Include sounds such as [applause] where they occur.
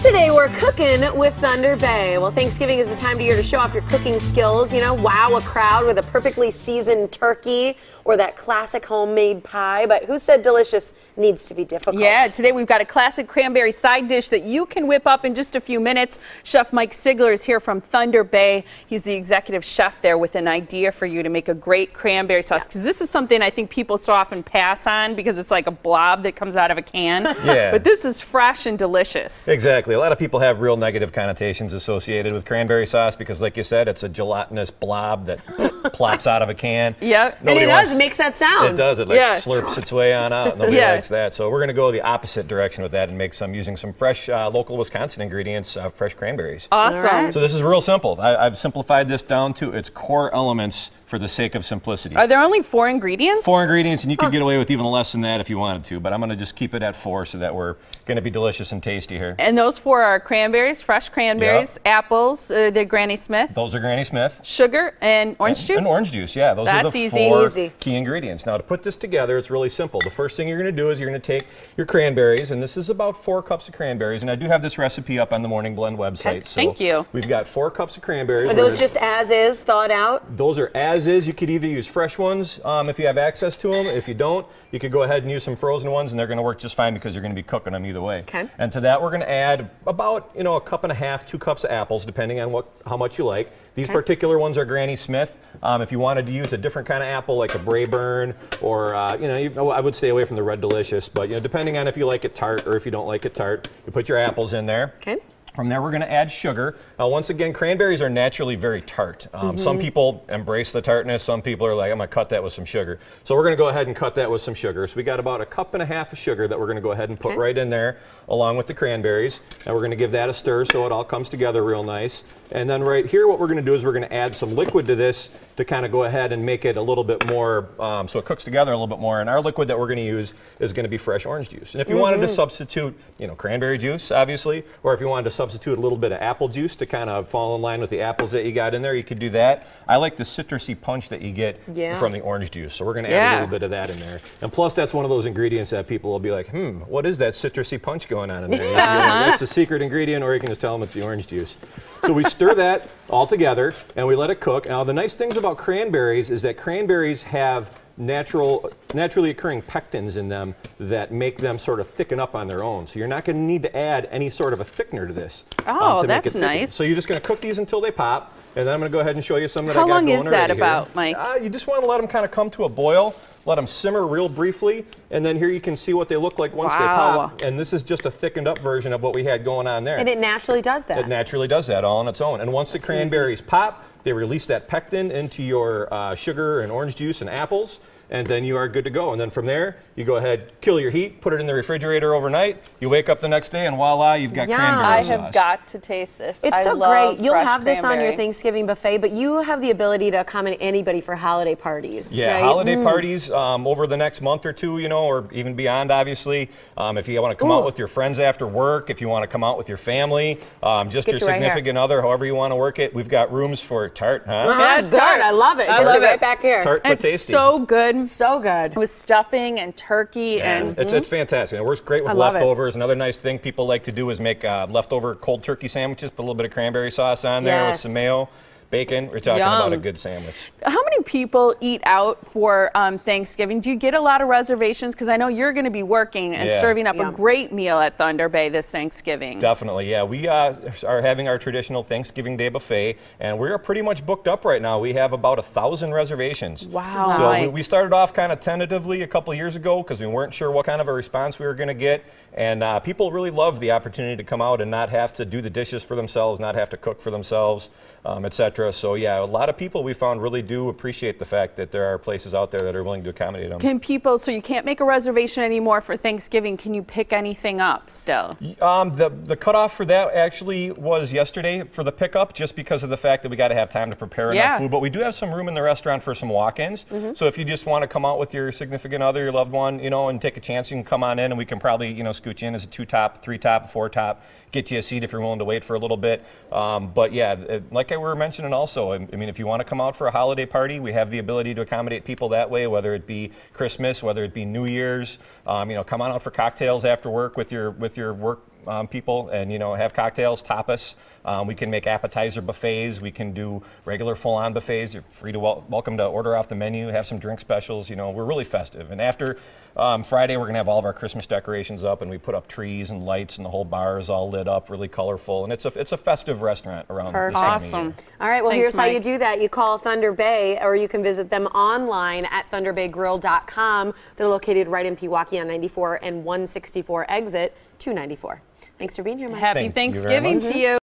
Today we're cooking with Thunder Bay. Well, Thanksgiving is the time of year to show off your cooking skills. You know, wow a crowd with a perfectly seasoned turkey or that classic homemade pie. But who said delicious needs to be difficult? Yeah, today we've got a classic cranberry side dish that you can whip up in just a few minutes. Chef Mike Stigler is here from Thunder Bay. He's the executive chef there with an idea for you to make a great cranberry sauce. Because this is something I think people so often pass on because it's like a blob that comes out of a can. [laughs] Yeah. But this is fresh and delicious. Exactly. A lot of people have real negative connotations associated with cranberry sauce because, like you said, it's a gelatinous blob that [laughs] plops out of a can. Yep. And it does, it makes that sound. It does. It like Yeah. slurps its way on out. [laughs] Nobody Yeah. likes that. So we're going to go the opposite direction with that and make some using some fresh uh, local Wisconsin ingredients, uh, fresh cranberries. Awesome. All right. So this is real simple. I, I've simplified this down to its core elements for the sake of simplicity. Are there only four ingredients? Four ingredients, and you could get away with even less than that if you wanted to. But I'm going to just keep it at four so that we're going to be delicious and tasty here. And those four are cranberries, fresh cranberries, apples, uh, the Granny Smith, Those are Granny Smith. sugar, and orange juice. And orange juice, yeah. Those are That's the easy. four Easy. key ingredients. Now, to put this together, it's really simple. The first thing you're going to do is you're going to take your cranberries, and this is about four cups of cranberries. And I do have this recipe up on the Morning Blend website. So Thank you. We've got four cups of cranberries. Are those just as is, thawed out? those are as is. You could either use fresh ones um, if you have access to them. If you don't, you could go ahead and use some frozen ones, and they're going to work just fine because you're going to be cooking them either way. Okay. And to that, we're going to add about you know a cup and a half, two cups of apples, depending on what how much you like. These Okay. particular ones are Granny Smith. Um, if you wanted to use a different kind of apple, like a Braeburn, or uh, you know, you, I would stay away from the Red Delicious. But you know, depending on if you like it tart or if you don't like it tart, you put your apples in there. Okay. From there, we're going to add sugar. Now, once again, cranberries are naturally very tart. Um, Some people embrace the tartness. Some people are like, I'm going to cut that with some sugar. So we're going to go ahead and cut that with some sugar. So we got about a cup and a half of sugar that we're going to go ahead and put Okay. right in there, along with the cranberries. And we're going to give that a stir so it all comes together real nice. And then right here, what we're going to do is we're going to add some liquid to this to kind of go ahead and make it a little bit more, um, so it cooks together a little bit more. And our liquid that we're going to use is going to be fresh orange juice. And if you wanted to substitute, you know, cranberry juice, obviously, or if you wanted to substitute a little bit of apple juice to kind of fall in line with the apples that you got in there, you could do that. I like the citrusy punch that you get Yeah. from the orange juice. So we're going to add Yeah. a little bit of that in there. And plus, that's one of those ingredients that people will be like, hmm, what is that citrusy punch going on in there? Know, That's the secret ingredient, or you can just tell them it's the orange juice. So we stir that all together and we let it cook. Now, the nice things about cranberries is that cranberries have natural, naturally occurring pectins in them that make them sort of thicken up on their own. So you're not going to need to add any sort of a thickener to this. um, Oh, to make that's it nice. So you're just going to cook these until they pop, and then I'm going to go ahead and show you some that How I got going How long is that already here. about, Mike? Uh, you just want to let them kind of come to a boil, let them simmer real briefly, and then here you can see what they look like once they Wow. pop. And this is just a thickened up version of what we had going on there. And it naturally does that. It naturally does that all on its own. And once the cranberries pop, they release that pectin into your uh, sugar and orange juice and apples, and then you are good to go. And then from there, you go ahead, kill your heat, put it in the refrigerator overnight. You wake up the next day, and voila, you've got Yum. cranberry I sauce. have got to taste this. It's I so love great. You'll have this on your. Thanksgiving buffet, but you have the ability to accommodate anybody for holiday parties. Yeah, right? holiday parties um, over the next month or two, you know, or even beyond, obviously. Um, if you want to come Ooh. out with your friends after work, if you want to come out with your family, um, just Get your you right significant other, however you want to work it, we've got rooms for tart, huh? Uh-huh, Yeah, it's good. tart. I love it. I Gets love you right it. back here. Tart but It's tasty. so good So good. with stuffing and turkey and It's, it's fantastic. It works great with I leftovers. Another nice thing people like to do is make uh, leftover cold turkey sandwiches, put a little bit of cranberry sauce on there with some mayo, bacon. We're talking about a good sandwich. How many people eat out for um, Thanksgiving? Do you get a lot of reservations? Because I know you're going to be working and Yeah. serving up Yeah. a great meal at Thunder Bay this Thanksgiving. Definitely, yeah. We uh, are having our traditional Thanksgiving Day buffet, and we're pretty much booked up right now. We have about a thousand reservations. Wow. So Nice. we, we started off kind of tentatively a couple years ago because we weren't sure what kind of a response we were going to get, and uh, people really love the opportunity to come out and not have to do the dishes for themselves, not have to cook for themselves, um, etc. So yeah, a lot of people we found really do appreciate the fact that there are places out there that are willing to accommodate them. Can people, so you can't make a reservation anymore for Thanksgiving, can you pick anything up still? Um, the the cutoff for that actually was yesterday for the pickup, just because of the fact that we got to have time to prepare Yeah. enough food. But we do have some room in the restaurant for some walk-ins. Mm-hmm. So if you just want to come out with your significant other, your loved one, you know, and take a chance, you can come on in, and we can probably you know scooch you in as a two-top, three-top, four-top, get you a seat if you're willing to wait for a little bit. Um, but yeah, like I were mentioning also, I I mean, if you want to come out for a holiday party, we have the ability to accommodate people that way, whether it be Christmas, whether it be New Year's. Um, you know, come on out for cocktails after work with your with your work um, people and you know have cocktails, tapas. Um, we can make appetizer buffets. We can do regular full-on buffets. You're free to wel- welcome to order off the menu, have some drink specials. You know, we're really festive. And after um, Friday, we're gonna have all of our Christmas decorations up, and we put up trees and lights, and the whole bar is all lit up, really colorful. And it's a it's a festive restaurant around this Perfect. time Awesome. year. All right, well, Thanks, here's how you do that. You call Thunder Bay, or you can visit them online at thunderbaygrill.com. They're located right in Pewaukee on 94 and 164 exit 294. Thanks for being here, Mike. Happy Thank Thanksgiving much. to you. Mm-hmm.